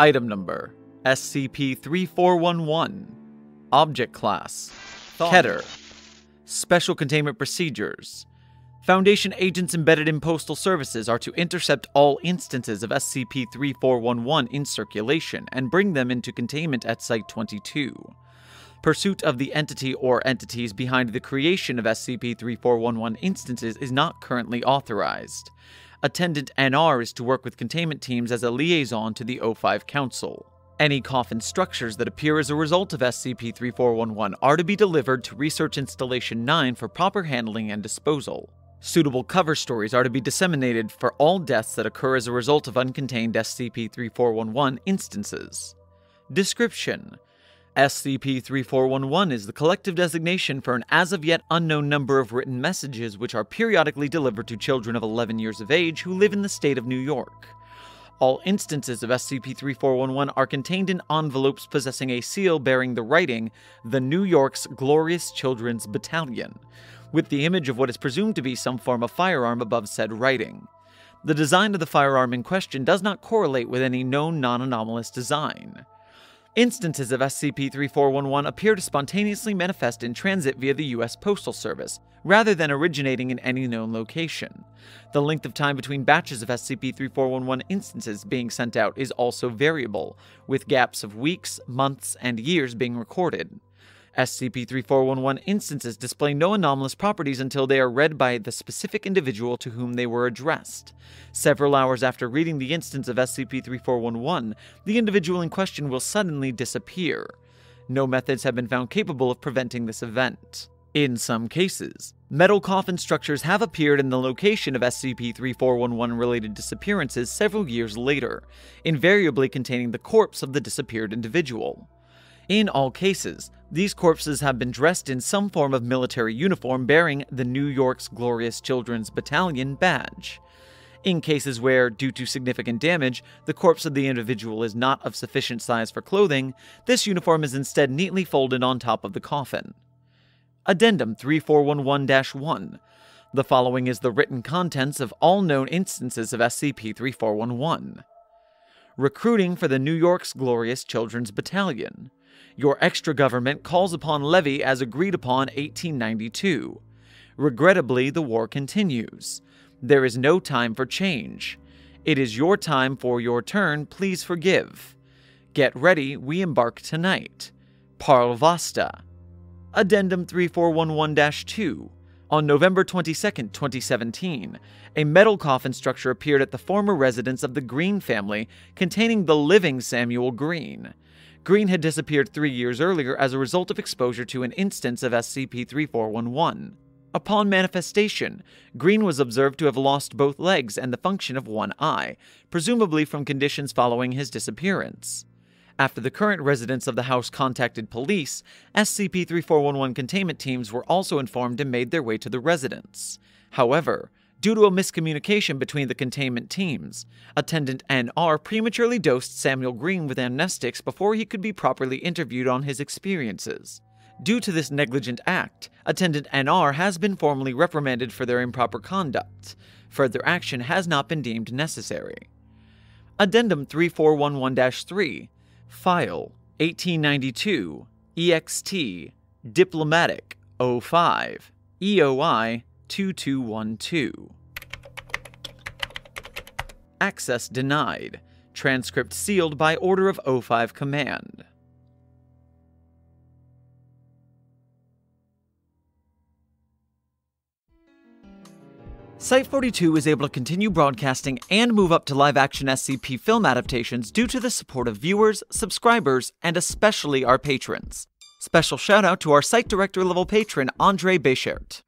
Item Number SCP 3411 Object Class Keter Special Containment Procedures Foundation agents embedded in postal services are to intercept all instances of SCP 3411 in circulation and bring them into containment at Site 22. Pursuit of the entity or entities behind the creation of SCP 3411 instances is not currently authorized. Attendant NR is to work with containment teams as a liaison to the O5 Council. Any coffin structures that appear as a result of SCP 3411 are to be delivered to Research Installation 9 for proper handling and disposal. Suitable cover stories are to be disseminated for all deaths that occur as a result of uncontained SCP 3411 instances. Description SCP 3411 is the collective designation for an as of yet unknown number of written messages which are periodically delivered to children of 11 years of age who live in the state of New York. All instances of SCP 3411 are contained in envelopes possessing a seal bearing the writing, The New York's Glorious Children's Battalion, with the image of what is presumed to be some form of firearm above said writing. The design of the firearm in question does not correlate with any known non anomalous design. Instances of SCP 3411 appear to spontaneously manifest in transit via the U.S. Postal Service, rather than originating in any known location. The length of time between batches of SCP 3411 instances being sent out is also variable, with gaps of weeks, months, and years being recorded. SCP 3411 instances display no anomalous properties until they are read by the specific individual to whom they were addressed. Several hours after reading the instance of SCP 3411, the individual in question will suddenly disappear. No methods have been found capable of preventing this event. In some cases, metal coffin structures have appeared in the location of SCP 3411 related disappearances several years later, invariably containing the corpse of the disappeared individual. In all cases, these corpses have been dressed in some form of military uniform bearing the New York's Glorious Children's Battalion badge. In cases where, due to significant damage, the corpse of the individual is not of sufficient size for clothing, this uniform is instead neatly folded on top of the coffin. Addendum 3411 1. The following is the written contents of all known instances of SCP 3411. Recruiting for the New York's Glorious Children's Battalion. Your extra government calls upon levy as agreed upon 1892. Regrettably, the war continues. There is no time for change. It is your time for your turn, please forgive. Get ready, we embark tonight. Parl Vasta. Addendum 3411 2. On November 22, 2017, a metal coffin structure appeared at the former residence of the Green family containing the living Samuel Green. Green had disappeared three years earlier as a result of exposure to an instance of SCP 3411. Upon manifestation, Green was observed to have lost both legs and the function of one eye, presumably from conditions following his disappearance. After the current residents of the house contacted police, SCP 3411 containment teams were also informed and made their way to the residence. However, Due to a miscommunication between the containment teams, Attendant NR prematurely dosed Samuel Green with amnestics before he could be properly interviewed on his experiences. Due to this negligent act, Attendant NR has been formally reprimanded for their improper conduct. Further action has not been deemed necessary. Addendum 3411 3 File 1892 EXT Diplomatic 05 EOI 2212. Access denied. Transcript sealed by order of O5 Command. Site 42 is able to continue broadcasting and move up to live action SCP film adaptations due to the support of viewers, subscribers, and especially our patrons. Special shout out to our site director level patron, Andre Bechert.